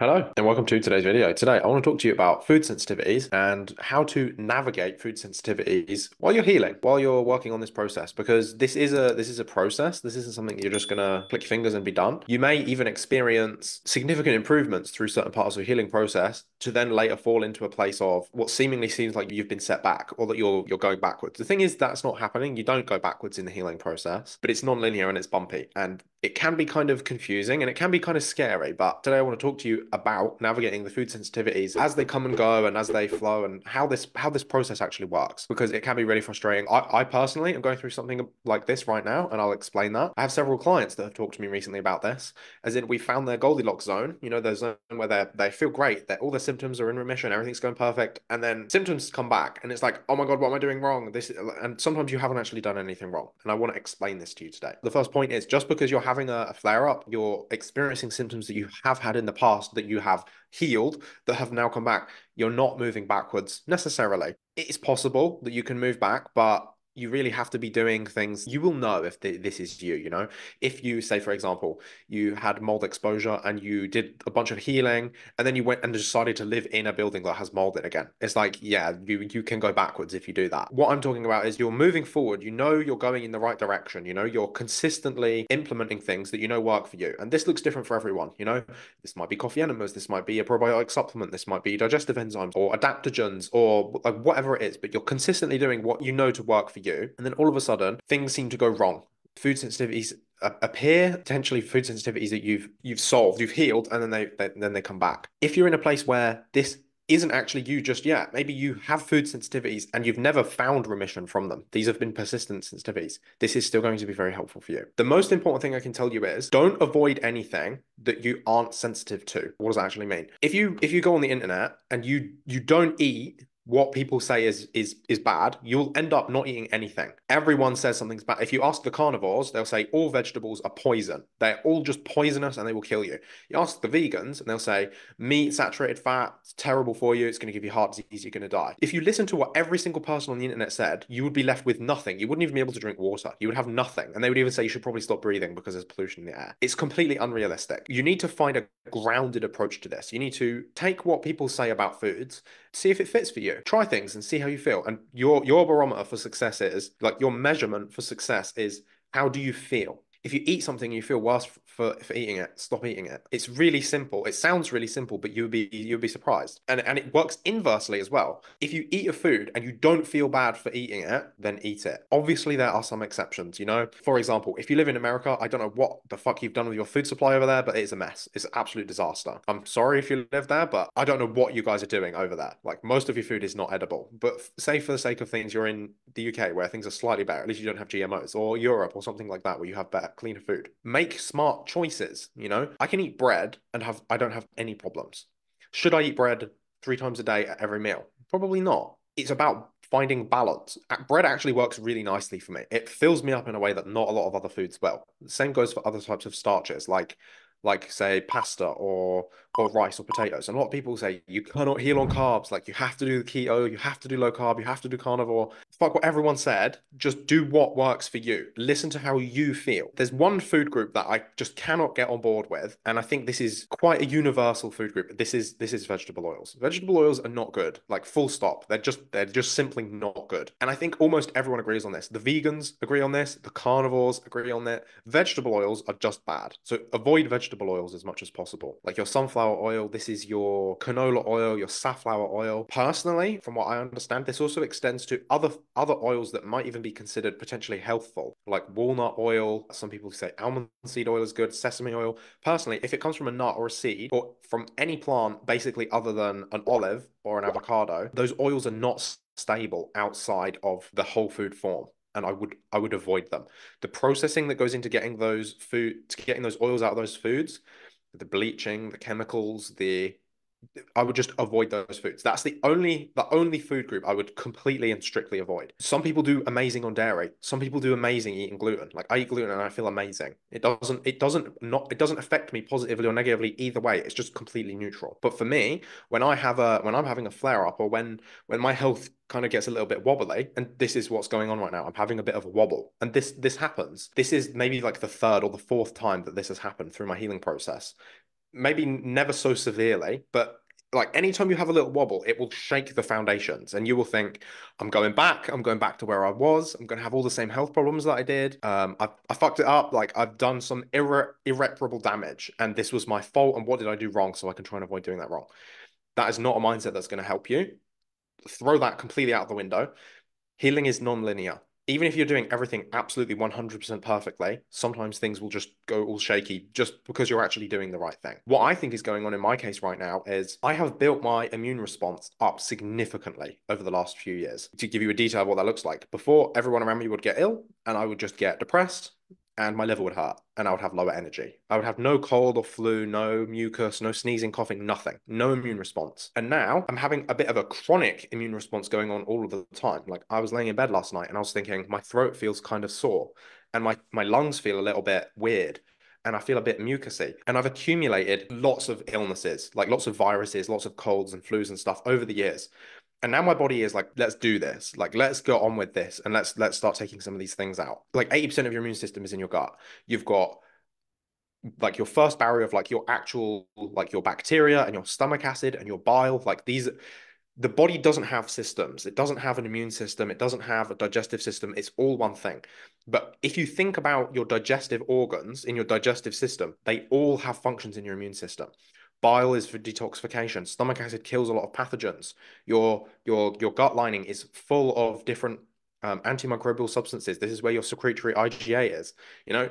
Hello and welcome to today's video. Today, I want to talk to you about food sensitivities and how to navigate food sensitivities while you're healing, while you're working on this process, because this is a this is a process. This isn't something you're just gonna click your fingers and be done. You may even experience significant improvements through certain parts of the healing process to then later fall into a place of what seemingly seems like you've been set back or that you're you're going backwards. The thing is that's not happening. You don't go backwards in the healing process, but it's non-linear and it's bumpy. And it can be kind of confusing and it can be kind of scary. But today I want to talk to you about navigating the food sensitivities as they come and go and as they flow and how this how this process actually works because it can be really frustrating. I, I personally am going through something like this right now and I'll explain that. I have several clients that have talked to me recently about this, as in we found their Goldilocks zone, you know, the zone where they they feel great, that all their symptoms are in remission, everything's going perfect, and then symptoms come back and it's like, oh my god, what am I doing wrong? This and sometimes you haven't actually done anything wrong. And I want to explain this to you today. The first point is just because you're having having a, a flare up, you're experiencing symptoms that you have had in the past that you have healed that have now come back, you're not moving backwards necessarily. It's possible that you can move back, but you really have to be doing things. You will know if the, this is you you know? If you say for example you had mold exposure and you did a bunch of healing and then you went and decided to live in a building that has mold in again it's like yeah you you can go backwards if you do that. What i'm talking about is you're moving forward. You know you're going in the right direction you know? You're consistently implementing things that you know work for you. And this looks different for everyone you know? This might be coffee enemas this might be a probiotic supplement this might be digestive enzymes or adaptogens or like whatever it is but you're consistently doing what you know to work for. And then all of a sudden, things seem to go wrong. Food sensitivities appear potentially food sensitivities that you've you've solved, you've healed, and then they, they then they come back. If you're in a place where this isn't actually you just yet. Maybe you have food sensitivities and you've never found remission from them. These have been persistent sensitivities. This is still going to be very helpful for you. The most important thing I can tell you is don't avoid anything that you aren't sensitive to. What does that actually mean? If you if you go on the internet and you you don't eat what people say is is is bad, you'll end up not eating anything. Everyone says something's bad. If you ask the carnivores, they'll say all vegetables are poison. They're all just poisonous and they will kill you. You ask the vegans and they'll say meat, saturated fat, it's terrible for you. It's going to give you heart disease. You're going to die. If you listen to what every single person on the internet said, you would be left with nothing. You wouldn't even be able to drink water. You would have nothing. And they would even say you should probably stop breathing because there's pollution in the air. It's completely unrealistic. You need to find a grounded approach to this. You need to take what people say about foods see if it fits for you. Try things and see how you feel. And your your barometer for success is like your measurement for success is how do you feel? If you eat something and you feel worse for, for eating it, stop eating it. It's really simple. It sounds really simple, but you'll be you'll be surprised. And and it works inversely as well. If you eat a food and you don't feel bad for eating it, then eat it. Obviously, there are some exceptions, you know. For example, if you live in America, I don't know what the fuck you've done with your food supply over there, but it's a mess. It's an absolute disaster. I'm sorry if you live there, but I don't know what you guys are doing over there. Like most of your food is not edible. But say for the sake of things, you're in the UK where things are slightly better. At least you don't have GMOs, or Europe or something like that where you have better, cleaner food. Make smart choices. You know, I can eat bread and have I don't have any problems. Should I eat bread three times a day at every meal? Probably not. It's about finding balance. Bread actually works really nicely for me. It fills me up in a way that not a lot of other foods will. The same goes for other types of starches like like say pasta or or rice or potatoes. And a lot of people say you cannot heal on carbs. Like you have to do the keto, you have to do low carb, you have to do carnivore. Fuck what everyone said. Just do what works for you. Listen to how you feel. There's one food group that I just cannot get on board with, and I think this is quite a universal food group. This is this is vegetable oils. Vegetable oils are not good. Like full stop. They're just they're just simply not good. And I think almost everyone agrees on this. The vegans agree on this. The carnivores agree on that. Vegetable oils are just bad. So avoid vegetable oils as much as possible. Like your sunflower sunflower oil, this is your canola oil, your safflower oil. Personally, from what I understand, this also extends to other other oils that might even be considered potentially healthful, like walnut oil. Some people say almond seed oil is good, sesame oil. Personally, if it comes from a nut or a seed or from any plant basically other than an olive or an avocado, those oils are not stable outside of the whole food form and I would I would avoid them. The processing that goes into getting those food to getting those oils out of those foods the bleaching, the chemicals, the I would just avoid those foods. That's the only the only food group I would completely and strictly avoid. Some people do amazing on dairy. Some people do amazing eating gluten. Like I eat gluten and I feel amazing. It doesn't it doesn't not it doesn't affect me positively or negatively either way. It's just completely neutral. But for me, when I have a when I'm having a flare up or when when my health kind of gets a little bit wobbly and this is what's going on right now i'm having a bit of a wobble and this this happens this is maybe like the third or the fourth time that this has happened through my healing process maybe never so severely, but like anytime you have a little wobble, it will shake the foundations and you will think, I'm going back, I'm going back to where I was, I'm going to have all the same health problems that I did. Um, I, I fucked it up, like I've done some irre irreparable damage and this was my fault. And what did I do wrong so I can try and avoid doing that wrong? That is not a mindset that's going to help you. Throw that completely out the window. Healing is non-linear even if you're doing everything absolutely 100% perfectly, sometimes things will just go all shaky just because you're actually doing the right thing. What I think is going on in my case right now is I have built my immune response up significantly over the last few years. To give you a detail of what that looks like, before everyone around me would get ill and I would just get depressed and my liver would hurt and I would have lower energy. I would have no cold or flu, no mucus, no sneezing, coughing, nothing, no immune response. And now I'm having a bit of a chronic immune response going on all of the time. Like I was laying in bed last night and I was thinking my throat feels kind of sore and my, my lungs feel a little bit weird and I feel a bit mucusy. And I've accumulated lots of illnesses, like lots of viruses, lots of colds and flus and stuff over the years and now my body is like let's do this. Like let's go on with this and let's let's start taking some of these things out. Like 80% of your immune system is in your gut. You've got like your first barrier of like your actual like your bacteria and your stomach acid and your bile. Like these the body doesn't have systems. It doesn't have an immune system. It doesn't have a digestive system. It's all one thing. But if you think about your digestive organs in your digestive system they all have functions in your immune system Bile is for detoxification. Stomach acid kills a lot of pathogens. Your your your gut lining is full of different um, antimicrobial substances. This is where your secretory IgA is. You know,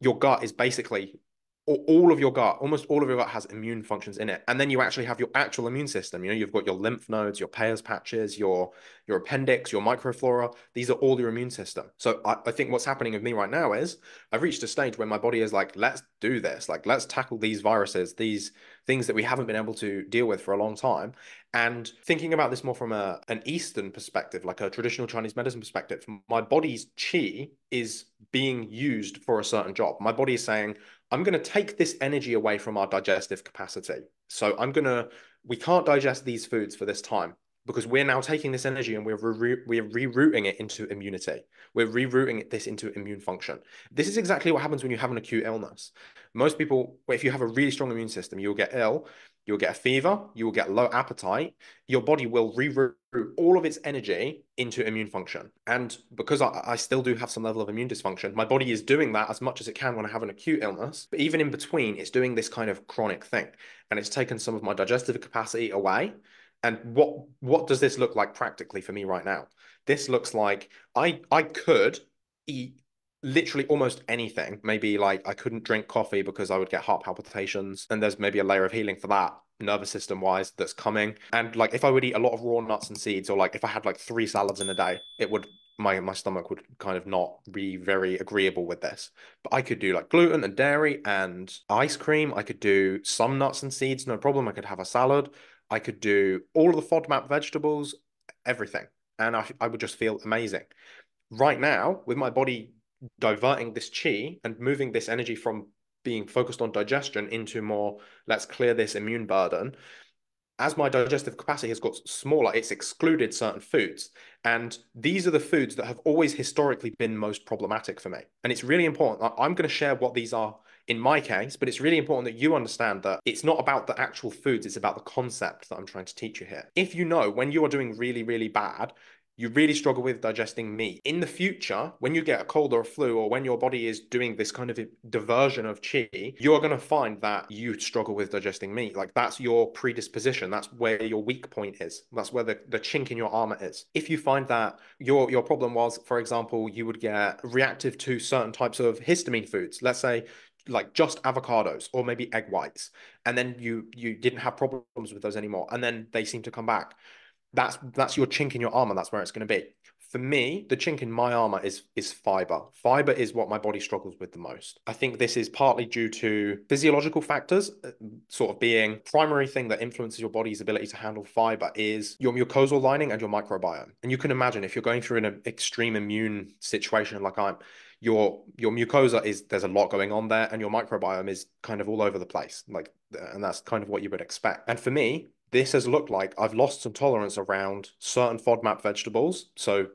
your gut is basically all of your gut, almost all of your gut has immune functions in it. And then you actually have your actual immune system. You know, you've got your lymph nodes, your Peyer's patches, your your appendix, your microflora. These are all your immune system. So I, I think what's happening with me right now is I've reached a stage where my body is like, let's do this. Like, let's tackle these viruses, these things that we haven't been able to deal with for a long time. And thinking about this more from a an Eastern perspective, like a traditional Chinese medicine perspective, my body's chi is being used for a certain job. My body is saying, I'm going to take this energy away from our digestive capacity. So I'm going to, we can't digest these foods for this time because we're now taking this energy and we're re- we're rerouting it into immunity. We're rerouting this into immune function. This is exactly what happens when you have an acute illness. Most people, if you have a really strong immune system, you'll get ill You'll get a fever, you will get low appetite. Your body will reroute all of its energy into immune function. And because I, I, still do have some level of immune dysfunction, my body is doing that as much as it can when I have an acute illness. But even in between, it's doing this kind of chronic thing. And it's taken some of my digestive capacity away. And what what does this look like practically for me right now? This looks like I I could eat literally almost anything. Maybe like I couldn't drink coffee because I would get heart palpitations, and there's maybe a layer of healing for that nervous system wise that's coming. And like if I would eat a lot of raw nuts and seeds, or like if I had like three salads in a day, it would my my stomach would kind of not be very agreeable with this. But I could do like gluten and dairy and ice cream. I could do some nuts and seeds, no problem. I could have a salad. I could do all of the FODMAP vegetables, everything. And I, I would just feel amazing. Right now, with my body diverting this chi and moving this energy from being focused on digestion into more let's clear this immune burden. As my digestive capacity has got smaller it's excluded certain foods. And these are the foods that have always historically been most problematic for me. And it's really important i'm going to share what these are in my case but it's really important that you understand that it's not about the actual foods it's about the concept that i'm trying to teach you here. If you know when you are doing really really bad you really struggle with digesting meat. In the future, when you get a cold or a flu, or when your body is doing this kind of diversion of chi, you're going to find that you struggle with digesting meat. Like that's your predisposition. That's where your weak point is. That's where the, the chink in your armor is. If you find that your your problem was, for example, you would get reactive to certain types of histamine foods, let's say like just avocados or maybe egg whites, and then you you didn't have problems with those anymore, and then they seem to come back that's that's your chink in your armor. That's where it's going to be. For me, the chink in my armor is is fiber. Fiber is what my body struggles with the most. I think this is partly due to physiological factors, uh, sort of being primary thing that influences your body's ability to handle fiber is your mucosal lining and your microbiome. And you can imagine if you're going through an extreme immune situation like I'm, your your mucosa is there's a lot going on there and your microbiome is kind of all over the place like and that's kind of what you would expect and for me this has looked like I've lost some tolerance around certain FODMAP vegetables. So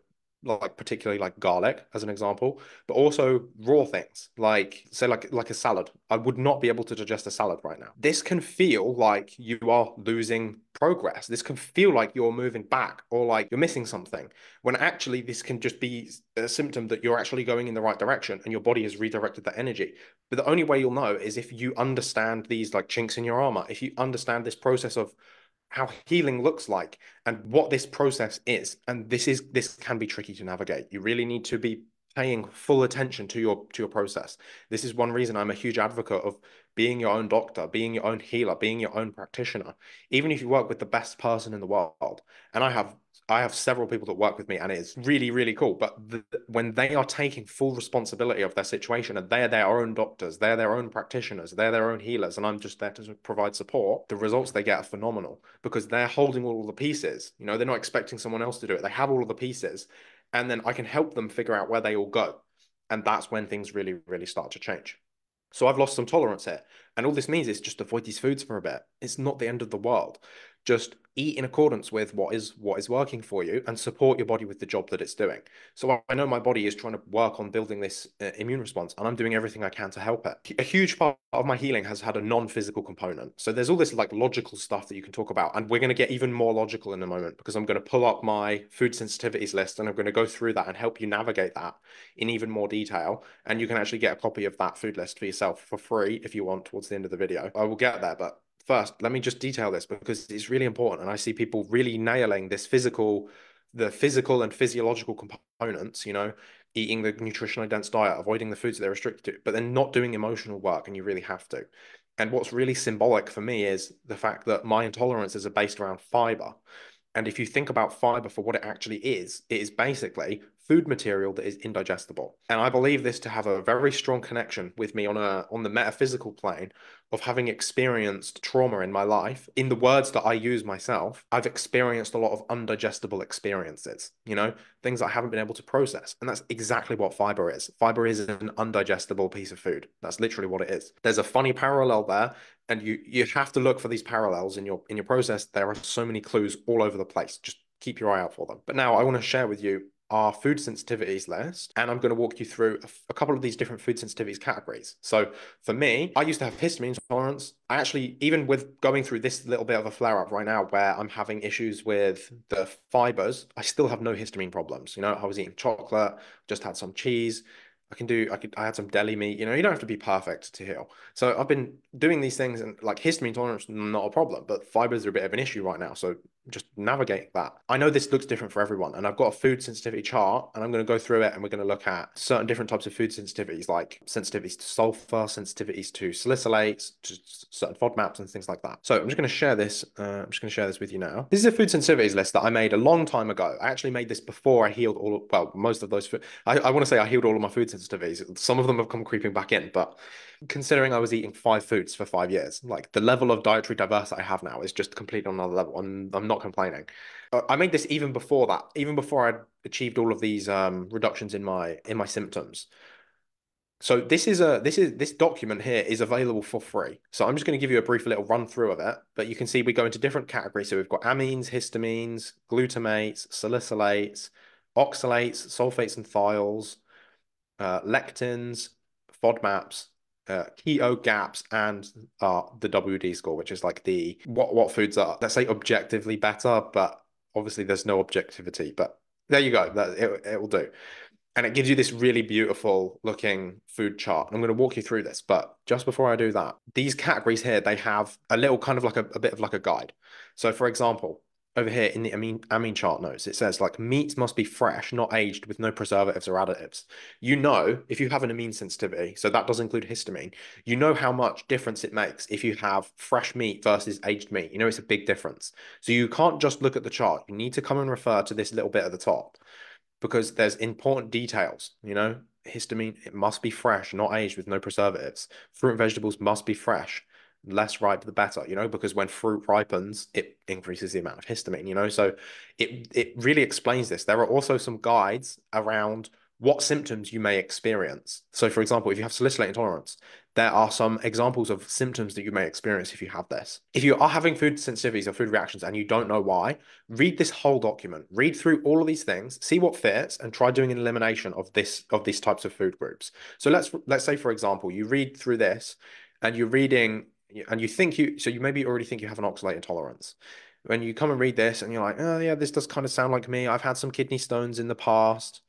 like particularly like garlic as an example, but also raw things like say like like a salad. I would not be able to digest a salad right now. This can feel like you are losing progress. This can feel like you're moving back or like you're missing something when actually this can just be a symptom that you're actually going in the right direction and your body has redirected that energy. But the only way you'll know is if you understand these like chinks in your armor, if you understand this process of how healing looks like and what this process is. And this is this can be tricky to navigate. You really need to be paying full attention to your to your process. This is one reason i'm a huge advocate of being your own doctor being your own healer being your own practitioner even if you work with the best person in the world. And i have I have several people that work with me, and it's really, really cool. But the, when they are taking full responsibility of their situation and they're their own doctors, they're their own practitioners, they're their own healers, and I'm just there to provide support, the results they get are phenomenal because they're holding all the pieces. You know, they're not expecting someone else to do it. They have all the pieces, and then I can help them figure out where they all go. And that's when things really, really start to change. So I've lost some tolerance here. And all this means is just avoid these foods for a bit. It's not the end of the world. Just eat in accordance with what is what is working for you and support your body with the job that it's doing. So I know my body is trying to work on building this uh, immune response and I'm doing everything I can to help it. A huge part of my healing has had a non-physical component. So there's all this like logical stuff that you can talk about and we're going to get even more logical in a moment because I'm going to pull up my food sensitivities list and I'm going to go through that and help you navigate that in even more detail and you can actually get a copy of that food list for yourself for free if you want towards the end of the video. I will get there but first, let me just detail this because it's really important. And I see people really nailing this physical, the physical and physiological components, you know, eating the nutritionally dense diet, avoiding the foods that they're restricted to, but then not doing emotional work. And you really have to. And what's really symbolic for me is the fact that my intolerances are based around fiber. And if you think about fiber for what it actually is, it is basically food material that is indigestible. And I believe this to have a very strong connection with me on a on the metaphysical plane of having experienced trauma in my life. In the words that I use myself, I've experienced a lot of undigestible experiences, you know, things I haven't been able to process. And that's exactly what fiber is. Fiber is an undigestible piece of food. That's literally what it is. There's a funny parallel there and you you have to look for these parallels in your in your process. There are so many clues all over the place. Just keep your eye out for them. But now I want to share with you our food sensitivities list, and I'm going to walk you through a, couple of these different food sensitivities categories. So for me, I used to have histamine tolerance. I actually, even with going through this little bit of a flare up right now where I'm having issues with the fibers, I still have no histamine problems. You know, I was eating chocolate, just had some cheese. I can do, I could, I had some deli meat, you know, you don't have to be perfect to heal. So I've been doing these things and like histamine tolerance, not a problem, but fibers are a bit of an issue right now. So just navigate that. I know this looks different for everyone, and I've got a food sensitivity chart, and I'm going to go through it, and we're going to look at certain different types of food sensitivities, like sensitivities to sulfur, sensitivities to salicylates, to certain FODMAPs, and things like that. So I'm just going to share this. Uh, I'm just going to share this with you now. This is a food sensitivities list that I made a long time ago. I actually made this before I healed all. Well, most of those. Food, I, I want to say I healed all of my food sensitivities. Some of them have come creeping back in, but considering I was eating five foods for five years, like the level of dietary diversity I have now is just completely on another level. I'm, I'm not complaining. Uh, I made this even before that, even before I'd achieved all of these um, reductions in my in my symptoms. So this is a this is this document here is available for free. So I'm just going to give you a brief little run through of it, but you can see we go into different categories. So we've got amines, histamines, glutamates, salicylates, oxalates, sulfates and thiols, uh, lectins, FODMAPs, uh, keto GAPS and uh, the WD score, which is like the what what foods are let's say objectively better, but obviously there's no objectivity. But there you go, that it, it will do, and it gives you this really beautiful looking food chart. I'm going to walk you through this, but just before I do that, these categories here they have a little kind of like a, a bit of like a guide. So for example, over here in the amine, amine chart notes, it says like meat must be fresh, not aged with no preservatives or additives. You know, if you have an amine sensitivity, so that does include histamine, you know how much difference it makes if you have fresh meat versus aged meat. You know, it's a big difference. So you can't just look at the chart. You need to come and refer to this little bit at the top because there's important details, you know, histamine, it must be fresh, not aged with no preservatives. Fruit and vegetables must be fresh less ripe the better you know because when fruit ripens it increases the amount of histamine you know so it it really explains this there are also some guides around what symptoms you may experience so for example if you have salicylate intolerance there are some examples of symptoms that you may experience if you have this. If you are having food sensitivities or food reactions and you don't know why, read this whole document. Read through all of these things, see what fits, and try doing an elimination of this of these types of food groups. So let's let's say, for example, you read through this and you're reading and you think you so you maybe already think you have an oxalate intolerance when you come and read this and you're like, oh yeah, this does kind of sound like me. I've had some kidney stones in the past.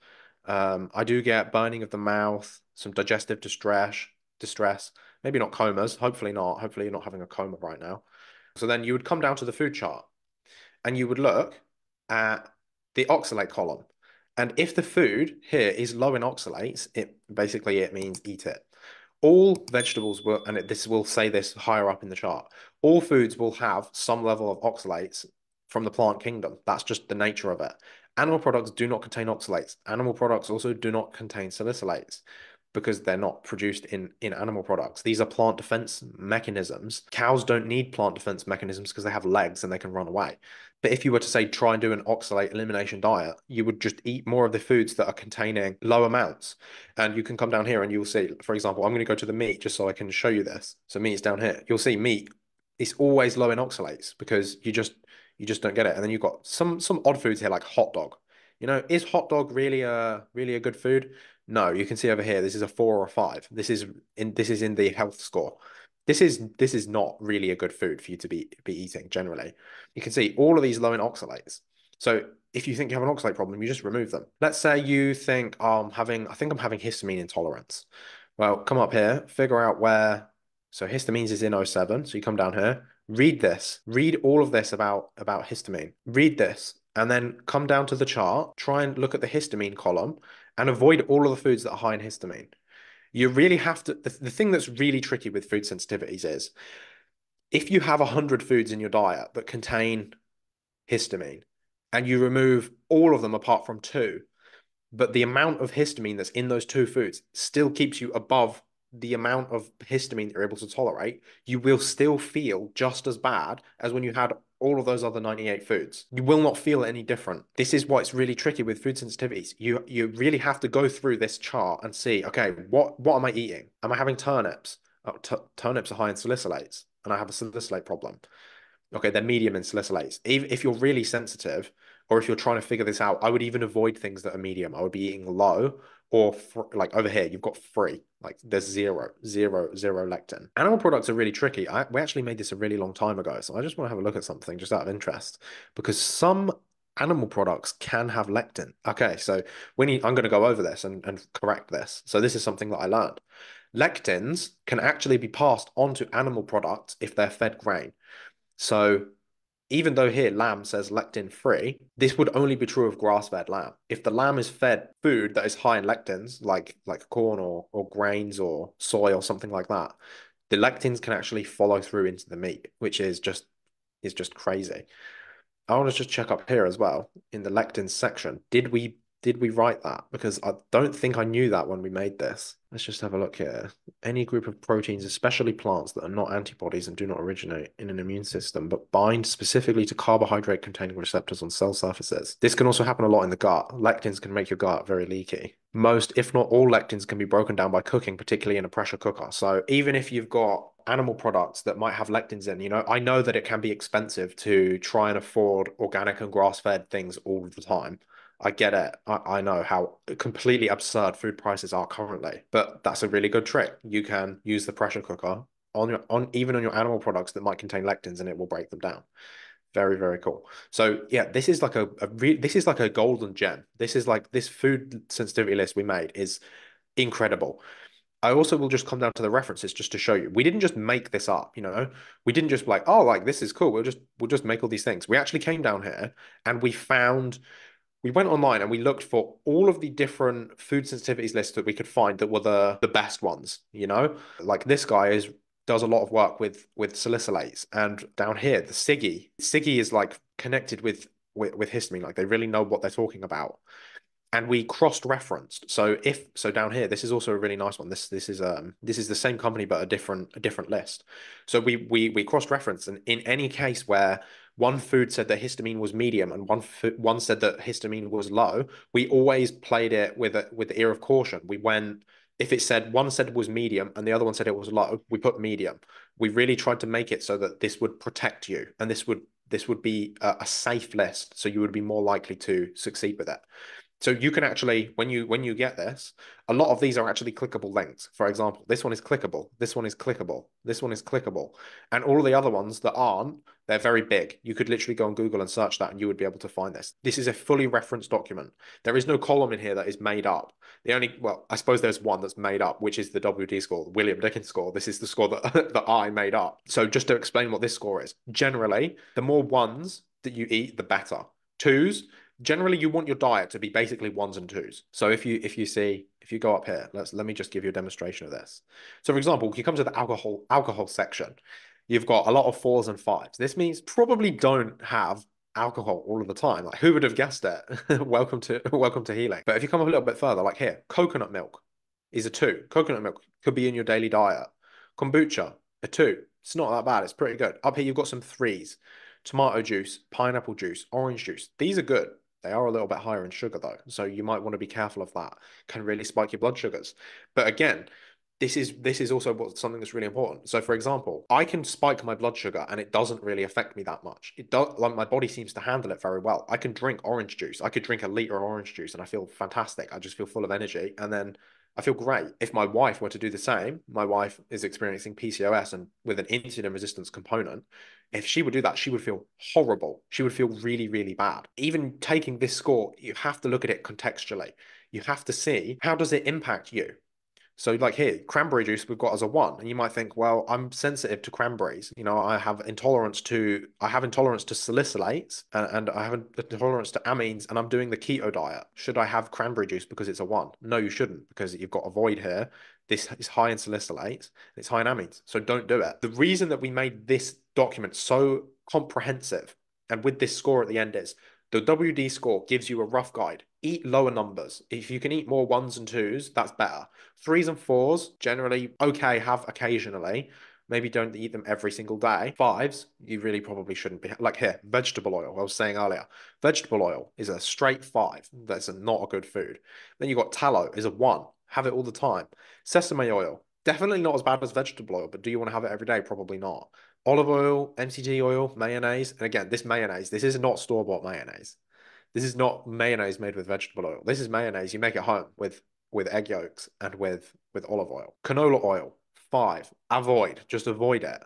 Um, I do get burning of the mouth, some digestive distress, distress. Maybe not comas. Hopefully not. Hopefully you're not having a coma right now. So then you would come down to the food chart, and you would look at the oxalate column. And if the food here is low in oxalates, it basically it means eat it all vegetables will, and this will say this higher up in the chart, all foods will have some level of oxalates from the plant kingdom. That's just the nature of it. Animal products do not contain oxalates. Animal products also do not contain salicylates because they're not produced in in animal products. These are plant defense mechanisms. Cows don't need plant defense mechanisms because they have legs and they can run away. But if you were to say try and do an oxalate elimination diet, you would just eat more of the foods that are containing low amounts. And you can come down here and you'll see, for example, I'm going to go to the meat just so I can show you this. So meat's down here. You'll see meat is always low in oxalates because you just you just don't get it. And then you've got some some odd foods here like hot dog. You know, is hot dog really a really a good food? No, you can see over here, this is a four or five. This is in this is in the health score. This is this is not really a good food for you to be be eating generally. You can see all of these low in oxalates. So if you think you have an oxalate problem, you just remove them. Let's say you think oh, I'm having I think I'm having histamine intolerance. Well, come up here, figure out where so histamines is in 07. So you come down here, read this, read all of this about about histamine. Read this and then come down to the chart, try and look at the histamine column and avoid all of the foods that are high in histamine. You really have to, the, the thing that's really tricky with food sensitivities is if you have 100 foods in your diet that contain histamine and you remove all of them apart from two, but the amount of histamine that's in those two foods still keeps you above the amount of histamine you're able to tolerate, you will still feel just as bad as when you had all of those other 98 foods. You will not feel any different. This is what's really tricky with food sensitivities. You you really have to go through this chart and see, okay, what what am I eating? Am I having turnips? Oh, turnips are high in salicylates, and I have a salicylate problem. Okay, they're medium in salicylates. Even if you're really sensitive, or if you're trying to figure this out, I would even avoid things that are medium. I would be eating low or like over here, you've got free, like there's zero, zero, zero lectin. Animal products are really tricky. I, we actually made this a really long time ago. So I just want to have a look at something just out of interest because some animal products can have lectin. Okay, so we need, I'm going to go over this and, and correct this. So this is something that I learned. Lectins can actually be passed onto animal products if they're fed grain. So even though here lamb says lectin free, this would only be true of grass-fed lamb. If the lamb is fed food that is high in lectins, like like corn or or grains or soy or something like that, the lectins can actually follow through into the meat, which is just is just crazy. I want to just check up here as well in the lectins section. Did we did we write that? Because I don't think I knew that when we made this. Let's just have a look here. Any group of proteins, especially plants that are not antibodies and do not originate in an immune system, but bind specifically to carbohydrate containing receptors on cell surfaces. This can also happen a lot in the gut. Lectins can make your gut very leaky. Most, if not all, lectins can be broken down by cooking, particularly in a pressure cooker. So even if you've got animal products that might have lectins in, you know, I know that it can be expensive to try and afford organic and grass fed things all the time. I get it. I, I know how completely absurd food prices are currently, but that's a really good trick. You can use the pressure cooker on your on even on your animal products that might contain lectins and it will break them down. Very, very cool. So yeah, this is like a, a re- this is like a golden gem. This is like this food sensitivity list we made is incredible. I also will just come down to the references just to show you. We didn't just make this up, you know. We didn't just like, oh, like this is cool. We'll just we'll just make all these things. We actually came down here and we found we went online and we looked for all of the different food sensitivities lists that we could find that were the the best ones you know? Like this guy is does a lot of work with with salicylates. And down here the SIGHI SIGHI is like connected with with, with histamine. Like they really know what they're talking about. And we cross referenced so if so down here this is also a really nice one. This this is um this is the same company but a different a different list. So we we we cross referenced and in any case where one food said that histamine was medium and one one said that histamine was low we always played it with a with the ear of caution we went if it said one said it was medium and the other one said it was low, we put medium. We really tried to make it so that this would protect you and this would this would be a, a safe list, so you would be more likely to succeed with it. So you can actually, when you when you get this, a lot of these are actually clickable links. For example, this one is clickable, this one is clickable, this one is clickable, and all the other ones that aren't, they're very big. You could literally go on Google and search that, and you would be able to find this. This is a fully referenced document. There is no column in here that is made up. The only, well, I suppose there's one that's made up, which is the WD score, William Dickinson score. This is the score that that I made up. So just to explain what this score is, generally, the more ones that you eat, the better. Twos generally you want your diet to be basically ones and twos. So if you if you see if you go up here, let's let me just give you a demonstration of this. So for example, you come to the alcohol alcohol section, you've got a lot of fours and fives. This means probably don't have alcohol all of the time. Like who would have guessed it? welcome to welcome to healing. But if you come up a little bit further, like here, coconut milk is a two. Coconut milk could be in your daily diet. Kombucha, a two. It's not that bad. It's pretty good. Up here, you've got some threes. Tomato juice, pineapple juice, orange juice. These are good. They are a little bit higher in sugar though, so you might want to be careful of that. Can really spike your blood sugars. But again, this is this is also what, something that's really important. So, for example, I can spike my blood sugar and it doesn't really affect me that much. It does like my body seems to handle it very well. I can drink orange juice. I could drink a liter of orange juice and I feel fantastic. I just feel full of energy, and then I feel great. If my wife were to do the same, my wife is experiencing PCOS and with an insulin resistance component, if she would do that, she would feel horrible. She would feel really, really bad. Even taking this score, you have to look at it contextually. You have to see how does it impact you? So like here, cranberry juice we've got as a one, and you might think, well, I'm sensitive to cranberries. You know, I have intolerance to I have intolerance to salicylates, and, and I have intolerance to amines, and I'm doing the keto diet. Should I have cranberry juice because it's a one? No, you shouldn't, because you've got a void here. This is high in salicylates, it's high in amines, so don't do it. The reason that we made this document so comprehensive, and with this score at the end is the WD score gives you a rough guide. Eat lower numbers. If you can eat more ones and twos, that's better. Threes and fours, generally okay, have occasionally. Maybe don't eat them every single day. Fives, you really probably shouldn't be. Like here, vegetable oil, I was saying earlier. Vegetable oil is a straight five. That's a, not a good food. Then you got tallow is a one. Have it all the time. Sesame oil, definitely not as bad as vegetable oil, but do you want to have it every day? Probably not olive oil, MCT oil, mayonnaise. And again, this mayonnaise, this is not store bought mayonnaise. This is not mayonnaise made with vegetable oil. This is mayonnaise you make at home with with egg yolks and with with olive oil. Canola oil, five. Avoid, just avoid it.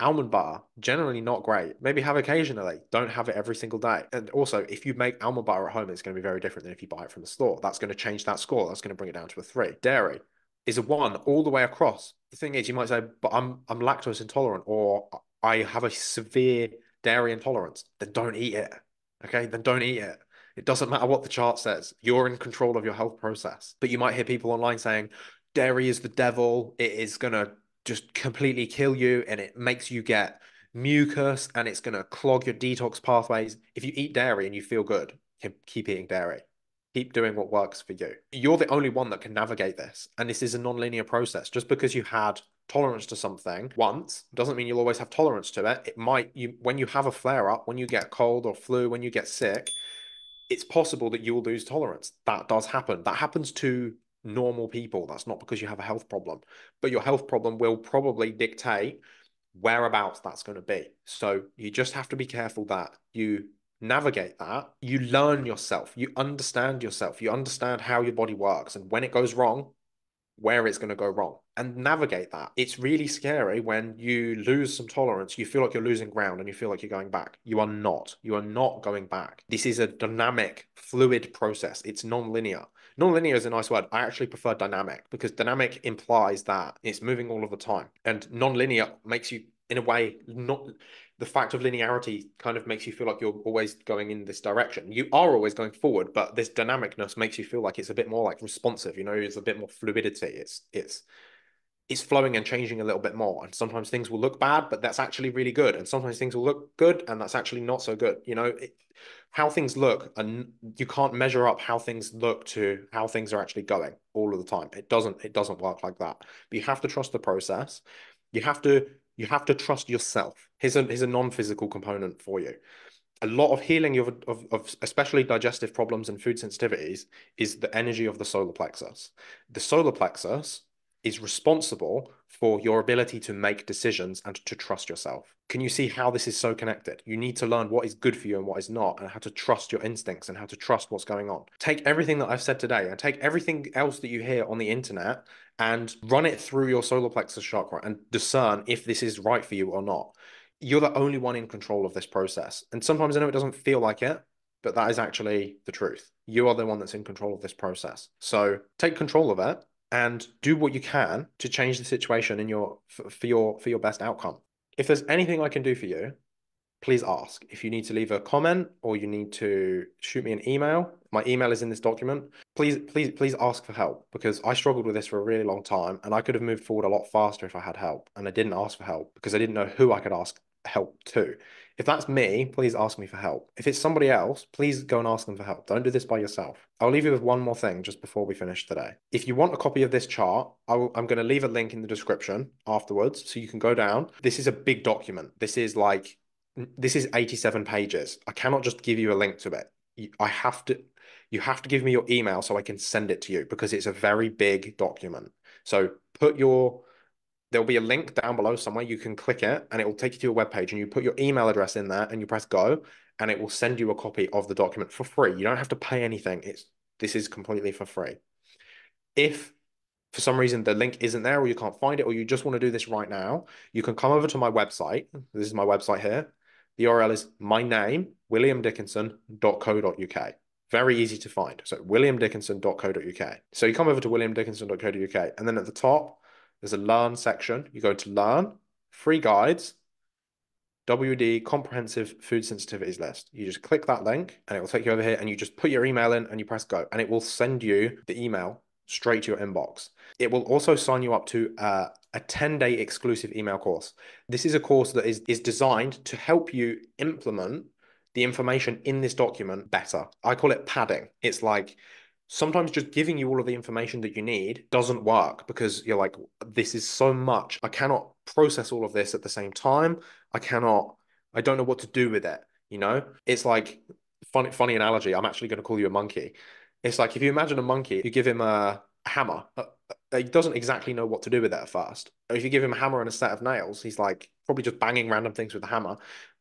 Almond butter, generally not great. Maybe have occasionally. Don't have it every single day. And also, if you make almond butter at home, it's going to be very different than if you buy it from the store. That's going to change that score. That's going to bring it down to a three. Dairy, is a one all the way across. The thing is, you might say, but I'm I'm lactose intolerant or I have a severe dairy intolerance. Then don't eat it. Okay, then don't eat it. It doesn't matter what the chart says. You're in control of your health process. But you might hear people online saying dairy is the devil. It is gonna just completely kill you, and it makes you get mucus, and it's gonna clog your detox pathways. If you eat dairy and you feel good, keep eating dairy keep doing what works for you. You're the only one that can navigate this. And this is a non-linear process. Just because you had tolerance to something once doesn't mean you'll always have tolerance to it. It might you when you have a flare up, when you get cold or flu, when you get sick, it's possible that you will lose tolerance. That does happen. That happens to normal people. That's not because you have a health problem. But your health problem will probably dictate whereabouts that's going to be. So you just have to be careful that you navigate that, you learn yourself, you understand yourself, you understand how your body works, and when it goes wrong, where it's going to go wrong and navigate that. It's really scary when you lose some tolerance, you feel like you're losing ground and you feel like you're going back. You are not. You are not going back. This is a dynamic, fluid process. It's non-linear. Non-linear is a nice word. I actually prefer dynamic because dynamic implies that it's moving all of the time. And non-linear makes you in a way not the fact of linearity kind of makes you feel like you're always going in this direction. You are always going forward, but this dynamicness makes you feel like it's a bit more like responsive. You know, it's a bit more fluidity. It's it's it's flowing and changing a little bit more. And sometimes things will look bad, but that's actually really good. And sometimes things will look good, and that's actually not so good. You know, it, how things look, and you can't measure up how things look to how things are actually going all of the time. It doesn't. It doesn't work like that. But you have to trust the process. You have to you have to trust yourself. Here's a, here's a non-physical component for you. A lot of healing of, of, of especially digestive problems and food sensitivities is the energy of the solar plexus. The solar plexus is responsible for your ability to make decisions and to trust yourself. Can you see how this is so connected? You need to learn what is good for you and what is not, and how to trust your instincts and how to trust what's going on. Take everything that I've said today and take everything else that you hear on the internet and run it through your solar plexus chakra and discern if this is right for you or not. You're the only one in control of this process. And sometimes I know it doesn't feel like it, but that is actually the truth. You are the one that's in control of this process. So take control of it and do what you can to change the situation in your for, your for your best outcome. If there's anything I can do for you, please ask. If you need to leave a comment or you need to shoot me an email, my email is in this document. Please, please, please ask for help because I struggled with this for a really long time and I could have moved forward a lot faster if I had help. And I didn't ask for help because I didn't know who I could ask help to. If that's me, please ask me for help. If it's somebody else, please go and ask them for help. Don't do this by yourself. I'll leave you with one more thing just before we finish today. If you want a copy of this chart, I am going to leave a link in the description afterwards so you can go down. This is a big document. This is like, this is 87 pages. I cannot just give you a link to it. I have to, you have to give me your email so I can send it to you because it's a very big document. So put your there'll be a link down below somewhere. You can click it and it will take you to a web page and you put your email address in there and you press go and it will send you a copy of the document for free. You don't have to pay anything. It's this is completely for free. If for some reason the link isn't there or you can't find it or you just want to do this right now, you can come over to my website. This is my website here. The URL is my name, williamdickinson.co.uk. Very easy to find. So williamdickinson.co.uk. So you come over to williamdickinson.co.uk and then at the top there's a learn section. You go to learn, free guides, WD comprehensive food sensitivities list. You just click that link and it will take you over here and you just put your email in and you press go and it will send you the email straight to your inbox. It will also sign you up to uh, a 10 day exclusive email course. This is a course that is, is designed to help you implement the information in this document better. I call it padding. It's like sometimes just giving you all of the information that you need doesn't work because you're like, this is so much. I cannot process all of this at the same time. I cannot, I don't know what to do with it. You know, it's like funny, funny analogy. I'm actually going to call you a monkey. It's like if you imagine a monkey, you give him a hammer. Uh, uh, he doesn't exactly know what to do with it at first. If you give him a hammer and a set of nails, he's like probably just banging random things with the hammer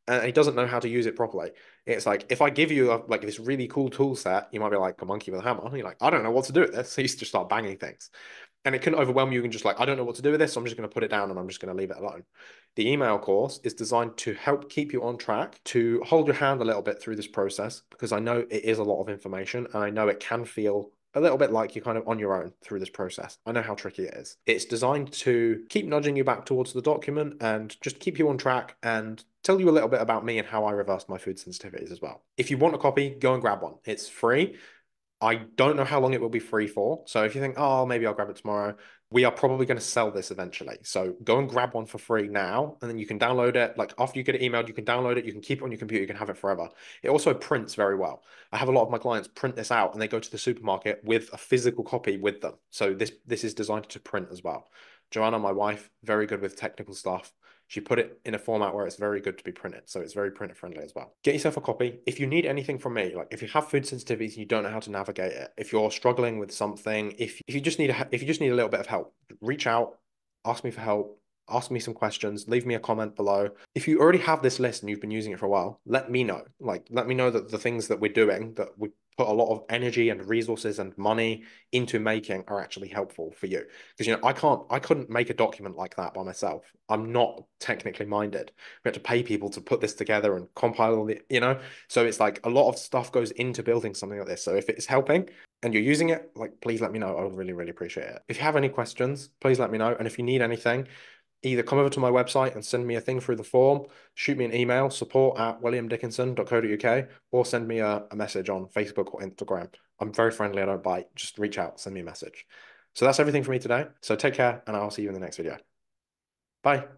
and he doesn't know how to use it properly. It's like if I give you a, like this really cool tool set, you might be like a monkey with a hammer. You're like, I don't know what to do with this. So you just start banging things, and it can overwhelm you. And just like, I don't know what to do with this. So I'm just going to put it down and I'm just going to leave it alone. The email course is designed to help keep you on track, to hold your hand a little bit through this process, because I know it is a lot of information, and I know it can feel a little bit like you're kind of on your own through this process. I know how tricky it is. It's designed to keep nudging you back towards the document and just keep you on track and tell you a little bit about me and how I reversed my food sensitivities as well. If you want a copy, go and grab one. It's free. I don't know how long it will be free for. So if you think, oh, maybe I'll grab it tomorrow, we are probably going to sell this eventually. So go and grab one for free now, and then you can download it. Like after you get it emailed, you can download it, you can keep it on your computer, you can have it forever. It also prints very well. I have a lot of my clients print this out and they go to the supermarket with a physical copy with them. So this this is designed to print as well. Joanna, my wife, very good with technical stuff. She put it in a format where it's very good to be printed. So it's very printer friendly as well. Get yourself a copy. If you need anything from me, like if you have food sensitivities and you don't know how to navigate it, if you're struggling with something, if, if you just need a, if you just need a little bit of help, reach out, ask me for help, ask me some questions, leave me a comment below. If you already have this list and you've been using it for a while, let me know. Like, let me know that the things that we're doing, that we put a lot of energy and resources and money into making are actually helpful for you. Because, you know, I can't, I couldn't make a document like that by myself. I'm not technically minded. We have to pay people to put this together and compile all the, you know, so it's like a lot of stuff goes into building something like this. So if it's helping, and you're using it, like please let me know. I would really, really appreciate it. If you have any questions, please let me know. And if you need anything, either come over to my website and send me a thing through the form, shoot me an email, support at williamdickinson.co.uk, or send me a, a message on Facebook or Instagram. I'm very friendly, I don't bite. Just reach out, send me a message. So that's everything for me today. So take care, and I'll see you in the next video. Bye.